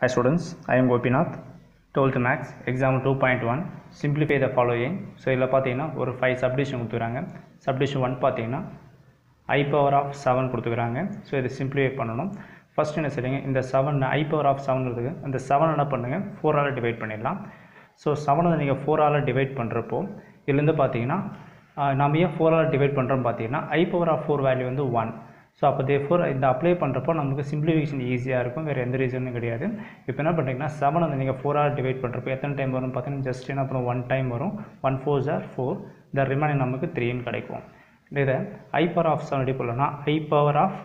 Hi students, I am Gopinath, 12th Max, exam 2.1, simplify the following. So இதில் பார்த்தீங்கன்னா ஒரு five subdivision கொடுத்துக்கிறாங்க subdivision one பார்த்தீங்கன்னா i power of seven கொடுத்துக்கிறாங்க so இதை சிம்பிளிஃபை பண்ணணும். ஃபஸ்ட் என்ன செய்யுங்க இந்த seven i power of seven இருக்குது. அந்த செவன் என்ன பண்ணுங்கள் ஃபோரால் டிவைட் பண்ணிடலாம். ஸோ செவனை நீங்கள் ஃபோரால் டிவைட் பண்ணுறப்போ இதுலேருந்து பார்த்தீங்கன்னா நம்ம ஏன் ஃபோரால் டிவைட் பண்ணுறோம் பார்த்தீங்கன்னா i power of four value வந்து ஒன் ஸோ அப்போ தே ஃபோர் இந்த அப்ளை பண்ணுறப்போ நமக்கு சிம்பிளிஃபிகேஷன் ஈஸியாக இருக்கும். வேறு எந்த ரீசனும் கிடையாது. இப்போ என்ன பண்ணுறீங்கன்னா செவன் வந்து நீங்கள் ஃபோரால் டிவைட் பண்ணுறப்போ எத்தனை டைம் வரும் பார்த்தீங்கன்னா ஜஸ்ட் என்ன பண்ணும்? ஒன் டைம் வரும். ஒன் ஃபோர் ஜார் ஃபோர் இந்த ரிமைனிங் நமக்கு த்ரீன்னு கிடைக்கும். இதை ஐ பவர் ஆஃப் செவன் எப்படி போடலாம்னா ஐ பவர் ஆஃப்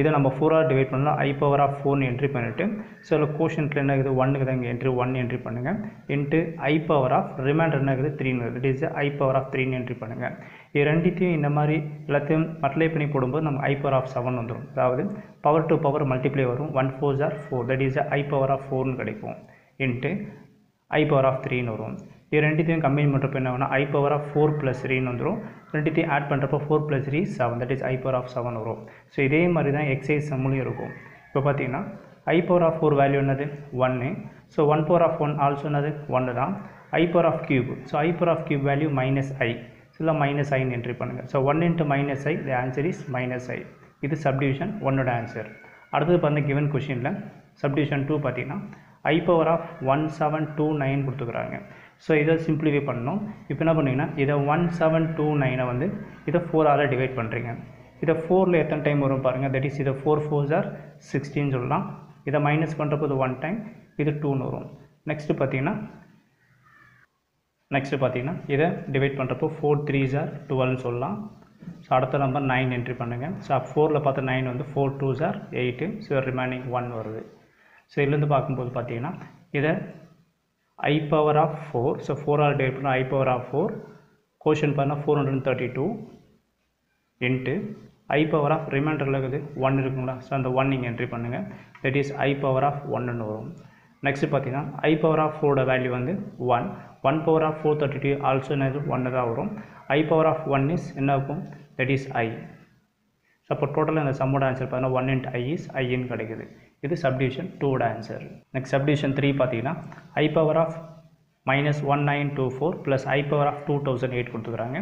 இதை நம்ம ஃபோராக டிவைட் பண்ணலாம். ஐ பவர் ஆஃப் ஃபோர்னு என்ட்ரி பண்ணிவிட்டு ஸோ கோஷனில் கோஷன்ட்டில் என்ன இருக்குது? ஒன்னுக்கு தான் இங்கே என்ட்ரி ஒன் என்ட்ரி பண்ணுங்கள் into i power of remainder என்ன இருக்குது? த்ரீன்னு it is i power of த்ரீன்னு என்ட்ரி பண்ணுங்கள் இது ரெண்டுத்தையும் இந்த மாதிரி எல்லாத்தையும் மல்டிப்ளை பண்ணி போடும்போது நம்ம ஐ பவர் ஆஃப் செவன் வந்துடும் அதாவது பவர் டு பவர் மல்டிப்ளை வரும். One four jar four that is i power of ஃபோர்னு கிடைக்கும். இன்ட்டு ஐ பவர் ஆஃப் த்ரீன்னு வரும். இது ரெண்டுத்தையும் கம்பைன் பண்ணுறப்போ என்ன ஆகும்னா i power of four plus த்ரீன்னு வந்துடும் ரெண்டுத்தையும் ஆட் பண்ணுறப்போ four plus three seven that is i power of seven வரும். ஸோ இதே மாதிரி தான் எக்ஸைஸ் சம்முலையும் இருக்கும். இப்போ பார்த்தீங்கன்னா i power of four value என்னது? ஒன்று so one power of one also என்னது? ஒன்று தான். I power of cube so i power of cube value minus i இல்லை மைனஸ் ஐன்னு என்ட்ரி பண்ணுங்கள் so one into minus i the answer is minus i இது subdivision ஒன்னோட answer அடுத்தது பார்த்தா கிவன் கொஷினில் சப்டிவிஷன் டூ பார்த்தீங்கன்னா i power of one seven two nine கொடுத்துக்கிறாங்க ஸோ இதை சிம்பிளிஃபை பண்ணணும். இப்போ என்ன பண்ணுறீங்கன்னா இதை ஒன் செவன் டூ நைனை வந்து இதை ஃபோரால் டிவைட் பண்ணுறீங்க இதை ஃபோரில் எத்தனை டைம் வரும் பாருங்கள் தட் இஸ் இதை ஃபோர் ஃபோர் ஆர் சிக்ஸ்டின்னு சொல்லலாம். இதை மைனஸ் பண்ணுறப்போ இது ஒன் டைம் இது டூன்னு வரும். நெக்ஸ்ட்டு பார்த்தீங்கன்னா நெக்ஸ்ட்டு பார்த்தீங்கன்னா இதை டிவைட் பண்ணுறப்போ ஃபோர் த்ரீ ஜார் டுவெல்னு சொல்லலாம். ஸோ அடுத்த நம்பர் நைன் என்ட்ரி பண்ணுங்கள் ஸோ ஃபோரில் பார்த்த நைன் வந்து four two jar eight so remaining one வருது. ஸோ இதுலேருந்து பார்க்கும்போது பார்த்தீங்கன்னா இதை i power of four so ஃபோரால் divide பண்ணால் i power of four quotient பண்ணால் four hundred thirty two into i power of ரிமைண்டரில் இருக்குது ஒன் இருக்குங்களா? ஸோ அந்த ஒன் நீங்கள் என்ட்ரி பண்ணுங்கள் that is i power of ஒன்றுன்னு வரும். நெக்ஸ்ட்டு பார்த்தீங்கன்னா ஐ பவர் ஆஃப் ஃபோரோட வேல்யூ வந்து one one power of four thirty two also என்னது? ஒன்று தான் வரும். I power of one is என்ன இருக்கும் தட் இஸ் ஐ ஸோ அப்போ டோட்டலாக இந்த சம்மோட ஆன்சர் பார்த்தீங்கன்னா ஒன் இன்ட் ஐ இஸ் ஐன்னு கிடைக்குது. இது சப்டிவிஷன் டூவோட ஆன்சர் நெக்ஸ்ட் சப்டிவிஷன் த்ரீ பார்த்தீங்கன்னா i power of minus one nine two four plus i power of two thousand eight கொடுத்துக்கிறாங்க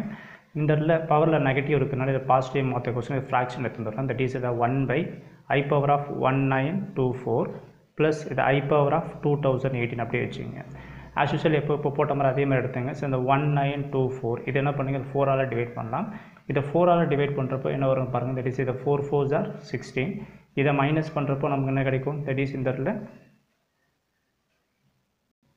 இந்த இடத்துல பவரில் நெகட்டிவ் இருக்கிறனால இதை பாசிட்டிவ் மாற்ற கொஸ்டின் ஃப்ராக்ஷன் எடுத்துருக்கோம் தட் இஸ் இதை one by i power of one nine two four plus இது i power of two thousand eighteen அப்படியே வச்சுங்க ஆஸ் யூஷுவல் எப்போ இப்போ போட்ட மாதிரி அதே மாதிரி எடுத்துங்க ஸோ இந்த ஒன் நைன் டூ ஃபோர் இது என்ன பண்ணுங்க? ஃபோரால் டிவைட் பண்ணலாம். இதை ஃபோரால் டிவைட் பண்ணுறப்போ என்ன வரும் பாருங்கள் தட் இஸ் இதை ஃபோர் ஃபோர் ஆர் சிக்ஸ்டீன் இதை மைனஸ் பண்ணுறப்போ நமக்கு என்ன கிடைக்கும்? தட் இஸ் இந்த இடத்துல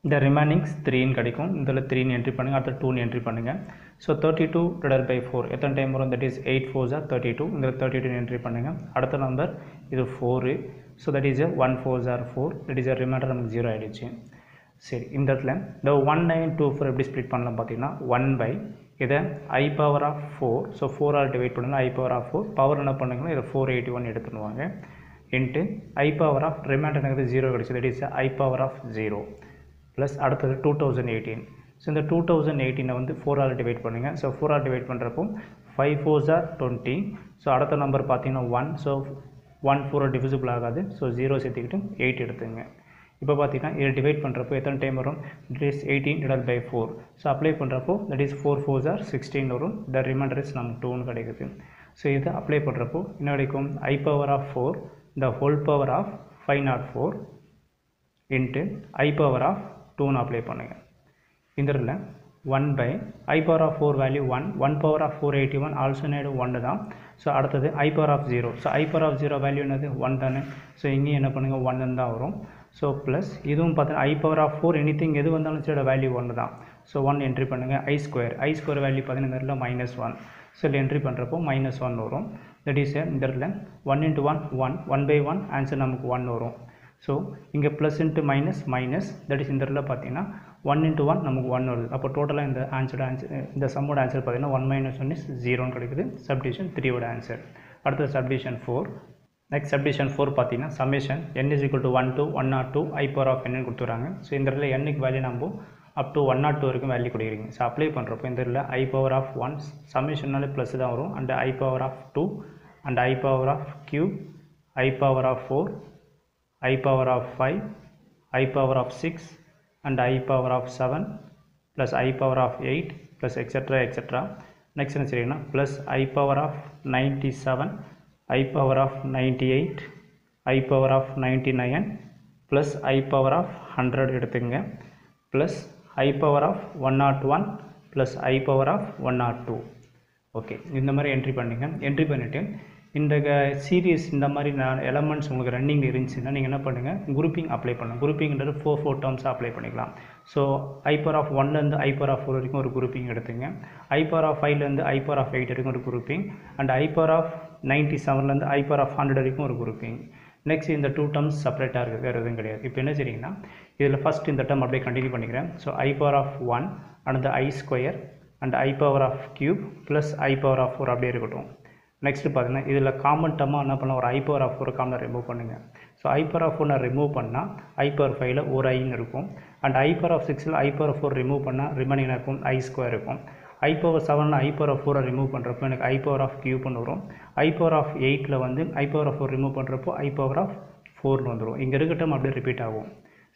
இந்த ரிமைனிங்ஸ் த்ரீன்னு கிடைக்கும். இதில் த்ரீன்னு என்ட்ரி பண்ணுங்கள் அடுத்த டூன்னு என்ட்ரி பண்ணுங்கள் so thirty two divide by four எத்தனை டைம் வரும்? That is eight four are thirty two இந்த தேர்ட்டி டூ என்ட்ரி பண்ணுங்கள் அடுத்த நம்பர் இது four so that is a one four are four that is a reminder நமக்கு zero ஆகிடுச்சு சரி இந்த இடத்துல இந்த ஒன் நைன் டூ ஃபோர் எப்படி ஸ்ப்ளிட் பண்ணலாம் பார்த்தீங்கன்னா ஒன் பை இதை i power of four so ஃபோரால் divide பண்ணுங்க i power of four power என்ன பண்ணுங்கன்னா இதை ஃபோர் எயிட்டி ஒன் எடுத்துடுவாங்க. Into i power of reminder எனக்கு ஜீரோ கிடச்சி that is i power of zero plus அடுத்தது டூ தௌசண்ட் எயிட்டீன் ஸோ இந்த two thousand எயிட்டீனை வந்து ஃபோரால் டிவைட் பண்ணுங்கள் ஸோ ஃபோரால் டிவைட் பண்ணுறப்போ five four are twenty so அடுத்த நம்பர் பார்த்தீங்கன்னா one so one four divisible ஆகாது. ஸோ ஜீரோ சேர்த்துக்கிட்டு எயிட் எடுத்துங்க. இப்போ பார்த்தீங்கன்னா இதை டிவைட் பண்ணுறப்போ எத்தனை டைம் வரும்? It is eighteen divide by four so apply பண்ணுறப்போ that is four four are sixteen வரும். த ரிமைண்டர் இஸ் நமக்கு டூன்னு கிடைக்குது. ஸோ இதை அப்ளை பண்ணுறப்போ என்ன கிடைக்கும்? I power of four the whole power of five naught four into i power of டூன்னு அப்ளை பண்ணுங்கள் இந்த one by i power of four value one one power of four eighty one also நேடு ஒன்று தான். So அடுத்தது i power of zero so i power of zero value என்னது? One தானே. So இங்கேயும் என்ன பண்ணுங்கள் ஒன் தான் வரும். ஸோ ப்ளஸ் இதுவும் பார்த்தீங்கன்னா i power of four anything எது வந்தாலும் சரி வேல்யூ ஒன்று தான். ஸோ ஒன் என்ட்ரி பண்ணுங்கள் i square i square value பார்த்தீங்கன்னா இந்த இடத்துல மைனஸ் ஒன் ஸோ இதில் என்ட்ரி பண்ணுறப்போ மைனஸ் ஒன் வரும். தட் இஸ் இந்த இடத்துல one into one one one by one answer நமக்கு ஒன் வரும். ஸோ இங்கே plus into minus minus that is இந்த இடத்துல பார்த்தீங்கன்னா ஒன் இன்ட்டு ஒன் நமக்கு ஒன் வருது. அப்போ டோட்டலாக இந்த ஆன்சரோட ஆன்சர் இந்த சம்மோட ஆன்சர் பார்த்தீங்கன்னா ஒன் மைனஸ் ஒன் இஸ் ஜீரோன்னு கிடைக்குது. சப்டிஷன் த்ரீயோட ஆன்சர் அடுத்தது subdivision four next subdivision four பார்த்தீங்கன்னா summation n is equal to one to one naught two i power of என்னன்னு கொடுத்துறாங்க ஸோ இந்த இடத்துல என்னுக்கு வேல்யூ நம்ம up to one naught two வரைக்கும் வேல்யூ கொடுக்குறீங்க ஸோ அப்ளை பண்ணுறப்போ இந்த இடத்துல ஐ பவர் ஆஃப் ஒன் சமேஷன்னாலே ப்ளஸ் தான் வரும் and i power of two and i power of q i power of four i power of five i power of six and i power of seven plus i power of eight plus extra extra next என்ன சரிங்கன்னா plus i power of 97 i power of 98 i power of 99 plus i power of 100 எடுத்துங்க plus i power of 101 plus i power of 102 okay இந்த மாதிரி entry பண்ணிங்க entry பண்ணிவிட்டு இந்த series இந்த மாதிரி நான் எலமெண்ட்ஸ் உங்களுக்கு ரன்னிங் இருந்துச்சுன்னா நீங்கள் என்ன பண்ணுங்கள் குரூப்பிங் அப்ளை பண்ணுங்கள் குரூப்பிங்கிறது ஃபோர் ஃபோர் டேர்ம்ஸ் அப்ளை பண்ணிக்கலாம் ஸோ ஐபர் ஆஃப் ஒன்லேருந்து ஐபர் ஆஃப் ஃபோர் வரைக்கும் ஒரு குரூப்பிங் எடுத்துங்க ஐபர் ஆஃப் ஃபைவ்லேருந்து ஐபர் ஆஃப் எயிட் வரைக்கும் ஒரு grouping and i power of ninety செவன்லேருந்து i power of hundred வரைக்கும் ஒரு குரூப்பிங் நெக்ஸ்ட் இந்த டூ டேர்ம்ஸ் செப்பரேட்டாக இருக்குது வேறு எதுவும் கிடையாது. இப்போ என்ன செய்றீங்கன்னா இதில் ஃபஸ்ட் இந்த டேர்ம் அப்படியே கண்டினியூ பண்ணிக்கிறேன். So i power of one and i square and i power of cube plus i power of four அப்படியே இருக்கட்டும். நெக்ஸ்ட்டு பார்த்தீங்கன்னா இதில் காமன் டம்மாக என்ன பண்ணலாம்? ஒரு ஐ பவர் ஆஃப் ஃபோர் காமனை ரிமூவ் பண்ணுங்கள் so i power of four நான் ரிமூவ் பண்ணால் ஐ பவர் ஃபைவ்ல ஒரு ஐன்னு இருக்கும். அண்ட் ஐ பவர் ஆஃப் சிக்ஸில் ஐ பவர் ஃபோர் ரிமூவ் பண்ணால் ரிமைனிங் இருக்கும் ஐ ஸ்கொயர் இருக்கும். ஐ பவர் செவனில் ஐ பவர் ஆஃப் ஃபோரை ரிமூவ் பண்ணுறப்போ எனக்கு ஐ பவர் ஆஃப் கியூப்னு வரும் ஐ பவர் ஆஃப் எயிட்டில் வந்து i power of four remove பண்ணுறப்போ ஐ பவர் ஆஃப் ஃபோர்னு வந்துடும் இங்கே இருக்கட்டும் அப்படியே ரிப்பீட் ஆகும்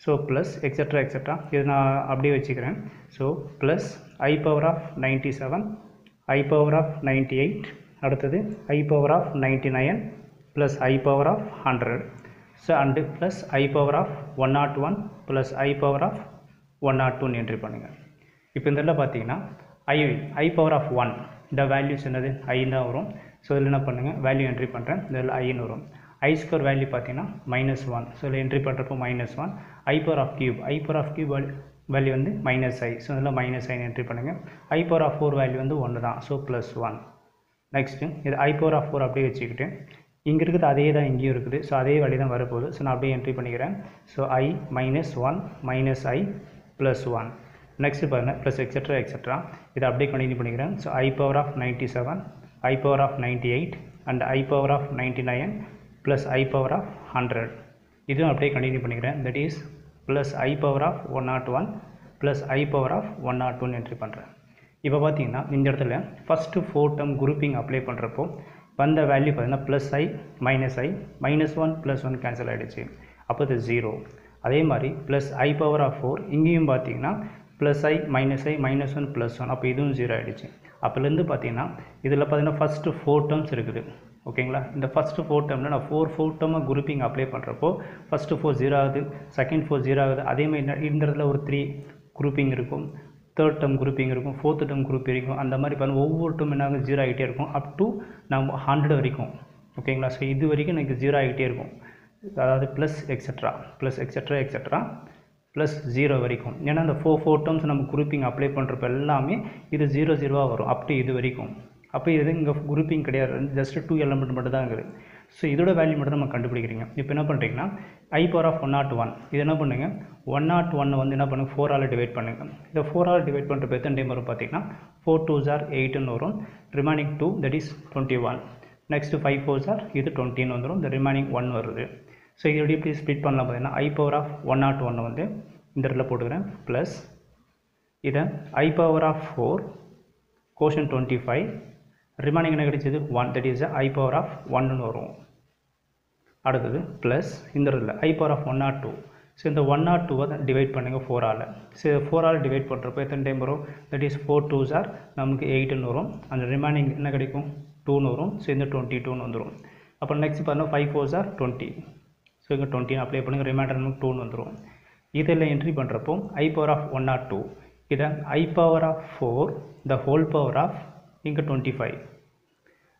ஸோ ப்ளஸ் எக்ஸட்ரா எக்ஸட்ரா இது நான் அப்படியே வச்சுக்கிறேன் so plus i power of ninety seven i power of ninety eight அடுத்தது i power of ninety nine plus i power of hundred so and plus i power of one naught one plus i power of one naught டூன்னு entry பண்ணுங்கள் இப்போ இந்த இதில் பார்த்தீங்கன்னா i i power of one இந்த values என்னது? I தான் வரும். ஸோ இதில் என்ன பண்ணுங்கள் வேல்யூ என்ட்ரி பண்ணுறேன் இதில் ஐன்னு வரும். ஐ ஸ்கொயர் வேல்யூ பார்த்தீங்கன்னா மைனஸ் ஒன் ஸோ இதில் என்ட்ரி பண்ணுறப்போ minus one i power of cube i power of cube value வந்து மைனஸ் ஐ ஸோ இதில் மைனஸ் ஐன்னு என்ட்ரி பண்ணுங்கள் i power of four value வந்து ஒன்று தான். ஸோ ப்ளஸ் ஒன் நெக்ஸ்ட்டு இது ஐ பவர் ஆஃப் ஃபோர் அப்படியே வச்சுக்கிட்டு இங்கே இருக்கிறது அதே தான் இங்கேயும் இருக்குது. ஸோ அதே வழி தான் வரப்போகுது. ஸோ நான் அப்படியே என்ட்ரி பண்ணிக்கிறேன். So i minus one minus i plus one next பாருங்கள் ப்ளஸ் எக்ஸட்ரா எக்ஸட்ரா இதை அப்படியே கண்டினியூ பண்ணிக்கிறேன் so i power of ninety seven i power of ninety eight and i power of ninety nine plus i power of hundred இதுவும் அப்படியே continue பண்ணிக்கிறேன். That is plus i power of one naught one plus i power of one naught one entry பண்ணுறேன் இப்போ பார்த்தீங்கன்னா இந்த இடத்துல first four term grouping apply பண்ணுறப்போ வந்த வேல்யூ பார்த்தீங்கன்னா plus i minus i minus one plus one cancel ஆகிடுச்சு அப்போ இது ஜீரோ அதே மாதிரி plus i power of four இங்கேயும் பார்த்தீங்கன்னா plus i minus i minus one plus one அப்போ இதுவும் ஜீரோ ஆகிடுச்சு அப்போலேருந்து பார்த்தீங்கன்னா இதில் பார்த்தீங்கன்னா ஃபஸ்ட்டு ஃபோர் டேர்ம்ஸ் இருக்குது. ஓகேங்களா இந்த ஃபஸ்ட்டு ஃபோர் டேர்மில் நான் ஃபோர் ஃபோர் டேர்மாக குரூப்பிங் அப்ளை பண்ணுறப்போ ஃபஸ்ட்டு ஃபோர் ஜீரோ ஆகுது செகண்ட் ஃபோர் ஜீரோ ஆகுது. அதேமாதிரி இந்த இடத்துல ஒரு த்ரீ குரூப்பிங் இருக்கும். தேர்ட் டேர்ம் குரூப்பிங் இருக்கும் ஃபோர்த்து டேர்ம் குரூப் இருக்கும். அந்த மாதிரி பாருங்கள் ஒவ்வொரு டேர்ம் என்ன ஜீரோ ஆகிட்டே இருக்கும். அப் டு நம்ம ஹண்ட்ரட் வரைக்கும். ஓகேங்களா ஸோ இது வரைக்கும் எனக்கு ஜீரோ ஆகிட்டே இருக்கும். அதாவது plus extra plus extra extra plus zero வரைக்கும். ஏன்னா அந்த ஃபோர் ஃபோர் டேர்ம்ஸ் நம்ம குரூப்பிங் அப்ளை பண்ணுறப்ப எல்லாமே இது ஜீரோ ஜீரோவாக வரும். அப் டு இது வரைக்கும். அப்போ இது இங்கே குரூப்பிங் கிடையாது. ஜஸ்ட் டூ எலமெண்ட் மட்டும் தான் இருக்குது. ஸோ இதோட வேல்யூ மட்டும் நம்ம கண்டுபிடிக்கிறீங்க. இப்போ என்ன பண்ணுறீங்கன்னா i power of one naught one இது என்ன பண்ணுங்கள் ஒன் நாட் ஒன்னை வந்து என்ன பண்ணுங்கள் ஃபோரால் டிவைட் பண்ணுங்கள் இந்த ஃபோரால் டிவைட் பண்ணுறப்ப எத்தனை டைம் வரும் பார்த்தீங்கன்னா? ஃபோர் டூ ஜார் எயிட்டுன்னு வரும். Remaining two that is twenty one next five four are இது டுவெண்ட்டின்னு வந்துடும் இந்த ரிமைனிங் ஒன் வருது. ஸோ இது எப்படி எப்படி ஸ்ப்ளிட் பண்ணலாம் பார்த்தீங்கன்னா i power of one naught ஒன்று வந்து இந்த இடத்துல போட்டுக்கிறேன். ப்ளஸ் இதை i power of four quotient twenty five remaining என்ன கிடைச்சது? One that is i power of ஒன்னு வரும். அடுத்தது ப்ளஸ் இந்த இடத்துல i power of one naught two so இந்த ஒன் நாட் டூவை தான் டிவைட் பண்ணுங்கள் ஃபோரால் ஸோ ஃபோரால் டிவைட் பண்ணுறப்போ எத்தனை டைம் வரும்? That is four two are நமக்கு எயிட்டுன்னு வரும். அந்த ரிமைனிங் என்ன கிடைக்கும்? டூன்னு வரும். ஸோ இந்த டுவெண்ட்டி டூன்னு வந்துடும் அப்புறம் நெக்ஸ்ட் பார்த்தோன்னா five four are twenty so இங்கே டுவெண்ட்டி அப்ளை பண்ணுங்கள் ரிமைண்டர் நமக்கு டூன்னு வந்துடும் இதில் என்ட்ரி பண்ணுறப்போ i power of one or two இதை i power of four the whole power of இங்கே டுவெண்ட்டி ஃபைவ்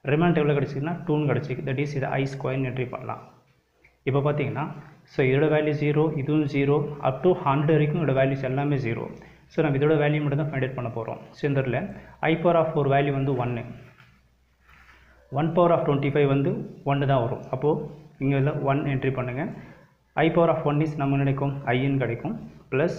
ரிமைண்டர் எவ்வளோ கிடச்சிதுன்னா டூன்னு கிடச்சிக்கு தட் இஸ் இதை ஐ ஸ்கொயர்னு என்ட்ரி பண்ணலாம். இப்போ பார்த்தீங்கன்னா ஸோ இதோட வேல்யூ ஜீரோ இதுவும் ஜீரோ அப் டு ஹண்ட்ரட் வரைக்கும் இதோட வேல்யூஸ் எல்லாமே ஜீரோ ஸோ நம்ம இதோட வேல்யூ மட்டும் தான் ஃபைண்ட் பண்ண போகிறோம் சென்டரில் ஐ பவர் ஆஃப் ஒரு வேல்யூ வந்து ஒன்று one power of twenty five வந்து ஒன்று தான் வரும். அப்போது இங்கே இதில் ஒன் என்ட்ரி பண்ணுங்கள் i power of one is நம்ம நினைக்கும் ஐன்னு கிடைக்கும். ப்ளஸ்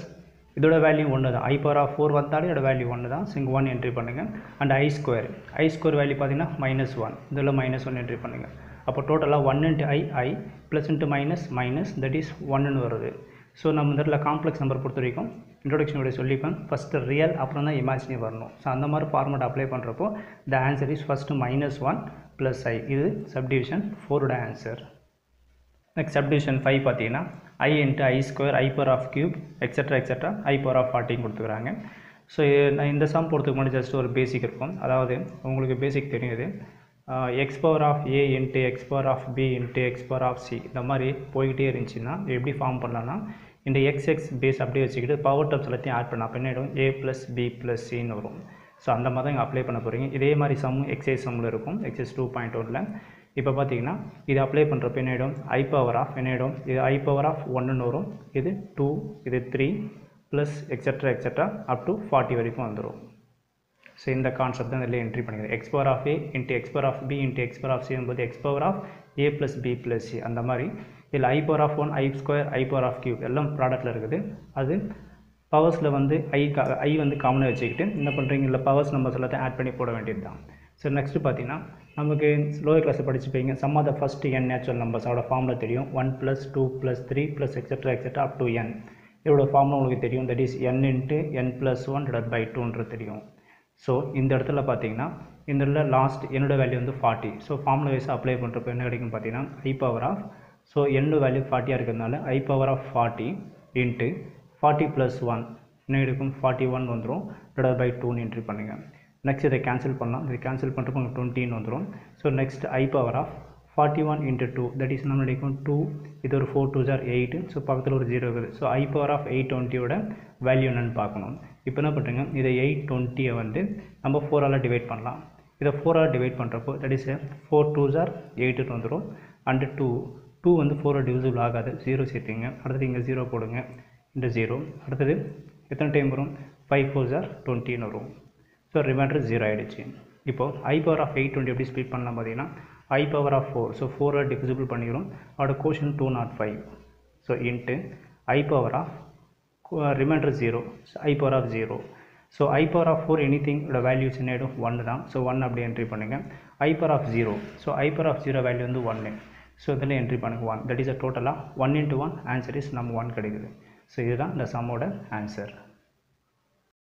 இதோட வேல்யூ ஒன்று தான். ஐ பவர் ஆஃப் ஃபோர் வந்தாலும் இதோட வேல்யூ ஒன்று தான். ஸோ இங்கே ஒன் என்ட்ரி பண்ணுங்கள் and i square i square value பார்த்தீங்கன்னா மைனஸ் ஒன் இதில் மைனஸ் ஒன் என்ட்ரி பண்ணுங்கள் அப்போ டோட்டலாக one into i i plus into minus minus that is ஒன்னு வருது. ஸோ நம்ம இந்த இடத்துல காம்ப்ளெக்ஸ் நம்பர் பொறுத்த வரைக்கும் இன்ட்ரொடக்ஷனுடைய சொல்லிப்பேன். ஃபஸ்ட்டு ரியல் அப்புறம் தான் இமேஜினி வரணும். ஸோ அந்த மாதிரி ஃபார்மேட் அப்ளை பண்ணுறப்போ the answer is first minus one plus i இது சப்டிவிஷன் ஃபோரோட ஆன்சர் நெக்ஸ்ட் சப்டிவிஷன் ஃபைவ் பார்த்தீங்கன்னா i into i square i power of cube extra extra i power of ஃபார்ட்டின்னு கொடுத்துக்கிறாங்க ஸோ நான் இந்த சம் போகிறதுக்கு முன்னாடி ஜஸ்ட் ஒரு பேசிக் இருக்கும். அதாவது உங்களுக்கு பேசிக் தெரியுது. X power of a into x power of b into x power of c இந்த மாதிரி போய்கிட்டே இருந்துச்சுன்னா எப்படி ஃபார்ம் பண்ணலாம்னா இந்த எக்ஸ் எக்ஸ் பேஸ் அப்படியே வச்சுக்கிட்டு பவர் டப்ஸ் எல்லாத்தையும் ஆட் பண்ண அப்போ என்ன ஆகிடும் ஏ ப்ளஸ் பி ப்ளஸ் சின்னு வரும். ஸோ அந்த மாதிரி தான் இங்கே அப்ளை பண்ண போகிறீங்க இதே மாதிரி சம் எக்ஸைஸ் சம்மில் இருக்கும். எக்ஸைஸ் டூ பாயிண்ட் ஒனில் இப்போ பார்த்தீங்கன்னா இது அப்ளை பண்ணுறப்ப என்ன ஆகிடும் ஐ பவர் ஆஃப் என்ன ஆகிடும் இது ஐ பவர் ஆஃப் ஒன்றுன்னு வரும். இது டூ இது three plus extra extra up to forty வரைக்கும் வந்துடும் ஸோ இந்த கான்செப்ட் தான் இதில் என்ட்ரி பண்ணிக்கிறது x power of a into x power of b into x power of c என்பது x power of a plus b plus c அந்த மாதிரி இதில் i power of one i square i power of cube எல்லாம் ப்ராடக்ட்டில் இருக்குது. அது பவர்ஸில் வந்து ஐ ஐ வந்து காமனாக வச்சுக்கிட்டு என்ன பண்ணுறீங்க இல்லை பவர்ஸ் நம்பர்ஸ் எல்லாத்தையும் ஆட் பண்ணி போட வேண்டியது தான் ஸோ நெக்ஸ்ட்டு பார்த்தீங்கன்னா நமக்கு லோயர் கிளாஸில் படிச்சுப்பீங்க. Sum of the first n natural numbers அதோட ஃபார்மில் தெரியும். One plus two plus three plus extra extra up to n இதோட ஃபார்ம்லாம் உங்களுக்கு தெரியும். That is n into n plus one divide by டூன்றது தெரியும். ஸோ இந்த இடத்துல பார்த்தீங்கன்னா இந்த இடத்துல லாஸ்ட் என்னோட வேல்யூ வந்து forty so formula wise apply பண்ணுறப்ப என்ன கிடைக்கும் பார்த்தீங்கன்னா ஐ பவர் ஆஃப் ஸோ என்னோட வேல்யூ ஃபார்ட்டியாக இருக்கிறதுனால i power of forty into forty plus one என்ன கிடைக்கும்? ஃபார்ட்டி ஒன் வந்துடும் டிவைட் பை டூன்னு என்ட்ரி பண்ணுங்கள் நெக்ஸ்ட் இதை கேன்சல் பண்ணலாம். இதை கேன்சல் பண்ணுறப்போ உங்களுக்கு டுவெண்ட்டின்னு வந்துடும் so next i power of forty one into two that is நம்ம கிடைக்கும் டூ இது ஒரு four two jar eight so பக்கத்தில் ஒரு ஜீரோ இருக்குது. So i power of eight டுவெண்ட்டியோட value என்னென்னு பார்க்கணும். இப்போ என்ன பண்ணுறங்க இதை எயிட் டுவெண்ட்டியை வந்து நம்ம ஃபோரால் டிவைட் பண்ணலாம். இதை ஃபோரால் டிவைட் பண்ணுறப்போ that is four two jar எயிட்டுன்னு வந்துடும் அண்டு டூ டூ வந்து ஃபோரால் டிவிசிபிள் ஆகாது. ஜீரோ சேர்த்துங்க அடுத்தது இங்கே ஜீரோ போடுங்க. இந்த ஜீரோ அடுத்தது எத்தனை டைம் வரும்? ஃபைவ் ஃபோர் ஜார் டுவெண்ட்டின்னு வரும். ஸோ ரிமைண்டர் ஜீரோ ஆகிடுச்சு இப்போது i power of eight twenty எப்படி ஸ்பீட் பண்ணலாம் பார்த்தீங்கன்னா i power of four so ஃபோரை டிவிசிபிள் பண்ணிக்கிறோம் அதோட quotient two naught five so into i power of remainder zero i power of zero so i power of four any திங்கோட values என்ன ஆகிடும் ஒன்று தான். ஸோ ஒன் அப்படி என்ட்ரி பண்ணுங்கள் i power of zero so i power of zero value வந்து ஒன்று so இதில் entry பண்ணுங்க. ஒன் தட் இஸ் அ டோட்டலாக one into one answer is நம்ம ஒன் கிடைக்குது. ஸோ இதுதான் இந்த சம்மோட ஆன்சர்